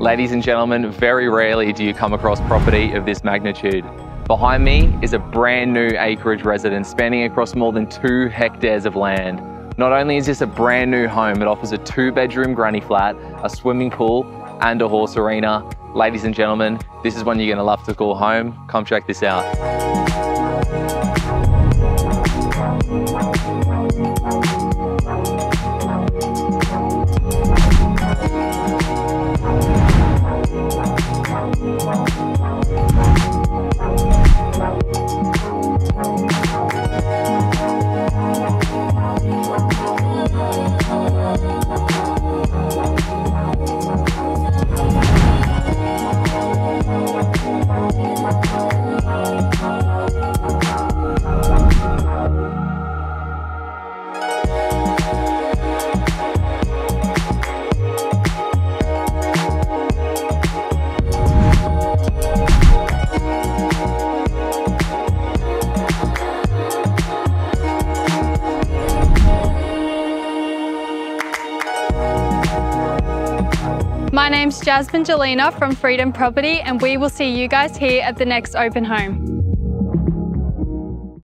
Ladies and gentlemen, very rarely do you come across property of this magnitude. Behind me is a brand new acreage residence spanning across more than two hectares of land. Not only is this a brand new home, it offers a two bedroom granny flat, a swimming pool and a horse arena. Ladies and gentlemen, this is one you're gonna love to call home. Come check this out. My name's Jasmine Jelena from Freedom Property and we will see you guys here at the next open home.